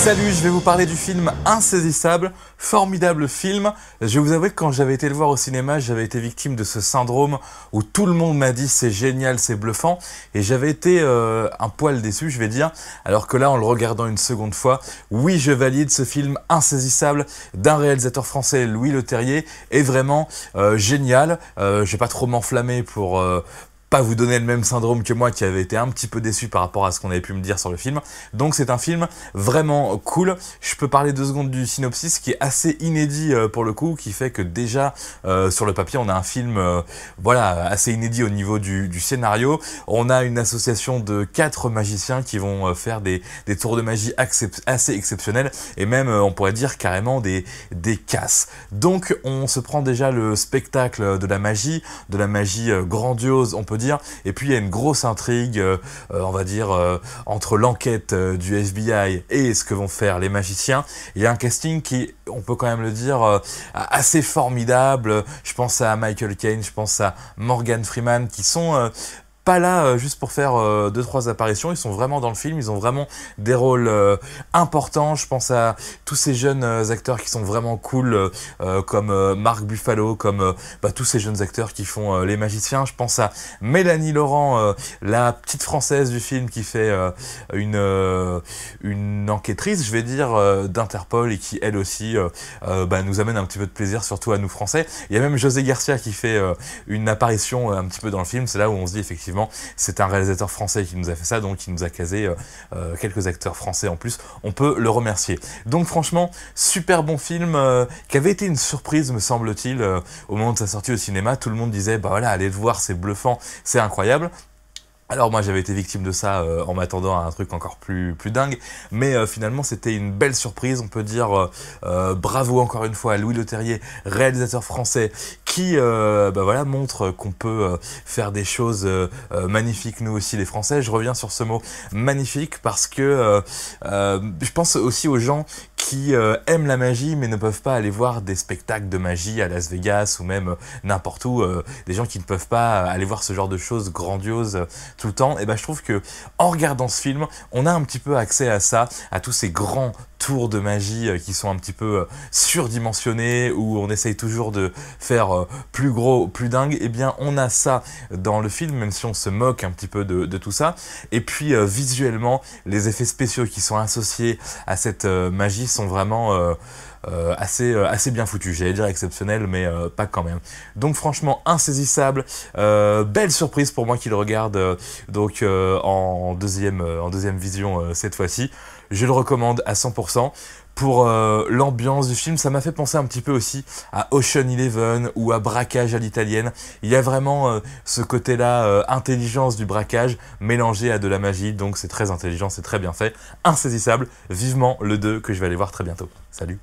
Salut, je vais vous parler du film Insaisissable, formidable film. Je vais vous avouer que quand j'avais été le voir au cinéma, j'avais été victime de ce syndrome où tout le monde m'a dit c'est génial, c'est bluffant, et j'avais été euh, un poil déçu, je vais dire, alors que là, en le regardant une seconde fois, oui, je valide ce film Insaisissable d'un réalisateur français, Louis Leterrier, est vraiment euh, génial. Euh, je vais pas trop m'enflammer pour, euh, pas vous donner le même syndrome que moi qui avait été un petit peu déçu par rapport à ce qu'on avait pu me dire sur le film. Donc c'est un film vraiment cool. Je peux parler deux secondes du synopsis qui est assez inédit euh, pour le coup, qui fait que déjà euh, sur le papier on a un film euh, voilà assez inédit au niveau du, scénario. On a une association de quatre magiciens qui vont faire des, tours de magie assez exceptionnels et même on pourrait dire carrément des, des casses. Donc on se prend déjà le spectacle de la magie, de la magie grandiose on peut Et puis il y a une grosse intrigue, euh, euh, on va dire, euh, entre l'enquête du FBI et ce que vont faire les magiciens. Il y a un casting qui, on peut quand même le dire, assez formidable. Je pense à Michael Caine, je pense à Morgan Freeman, qui sont pas là euh, juste pour faire euh, deux trois apparitions, ils sont vraiment dans le film, ils ont vraiment des rôles euh, importants. Je pense à tous ces jeunes acteurs qui sont vraiment cool, comme Marc Buffalo, comme bah, tous ces jeunes acteurs qui font les magiciens. Je pense à Mélanie Laurent, la petite française du film qui fait une une enquêtrice, je vais dire, d'Interpol et qui elle aussi bah, nous amène un petit peu de plaisir, surtout à nous français. Il y a même José Garcia qui fait une apparition un petit peu dans le film. C'est là où on se dit effectivement c'est un réalisateur français qui nous a fait ça, donc il nous a casé euh, euh, quelques acteurs français en plus. On peut le remercier. Donc franchement, super bon film euh, qui avait été une surprise, me semble-t-il, au moment de sa sortie au cinéma. Tout le monde disait, bah voilà, allez le voir, c'est bluffant, c'est incroyable. Alors moi j'avais été victime de ça euh, en m'attendant à un truc encore plus plus dingue, mais euh, finalement c'était une belle surprise, on peut dire euh, euh bravo encore une fois à Louis Leterrier, réalisateur français, qui bah voilà montre qu'on peut faire des choses magnifiques nous aussi les Français. Je reviens sur ce mot magnifique parce que je pense aussi aux gens qui aiment la magie mais ne peuvent pas aller voir des spectacles de magie à Las Vegas ou même n'importe où, des gens qui ne peuvent pas aller voir ce genre de choses grandioses tout le temps, et ben je trouve que en regardant ce film, on a un petit peu accès à ça, à tous ces grands tours de magie euh, qui sont un petit peu euh, surdimensionnés, où on essaye toujours de faire euh, plus gros, plus dingue, et eh bien on a ça dans le film, même si on se moque un petit peu de tout ça. Et puis visuellement, les effets spéciaux qui sont associés à cette magie sont vraiment euh, assez, euh, assez bien foutu. J'allais dire exceptionnel, mais euh, pas quand même. Donc franchement, insaisissable. Euh, belle surprise pour moi qui le regarde euh, donc en, deuxième, en deuxième vision cette fois-ci. Je le recommande à 100% pour euh, l'ambiance du film. Ça m'a fait penser un petit peu aussi à Ocean Eleven ou à Braquage à l'italienne. Il y a vraiment euh, ce côté-là, euh, intelligence du braquage mélangé à de la magie. Donc c'est très intelligent, c'est très bien fait. Insaisissable. Vivement le 2 que je vais aller voir très bientôt. Salut